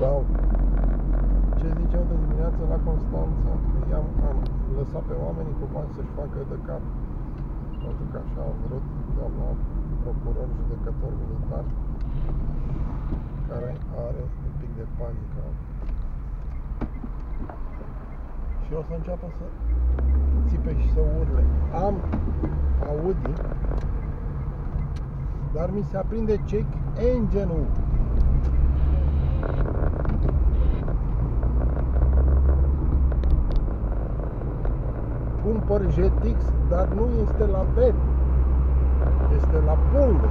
Sau ce ziceau de dimineață la Constanța, i-am am lăsat pe oamenii cu bani să-și facă de cap. Pentru că așa a vrut doamna procuror, judecător, militar, care are un pic de panică. Și o să înceapă să țipe și să urle Am Audi Dar mi se aprinde check engine-ul cumpăr GTX, dar nu este la bed, este la pungă.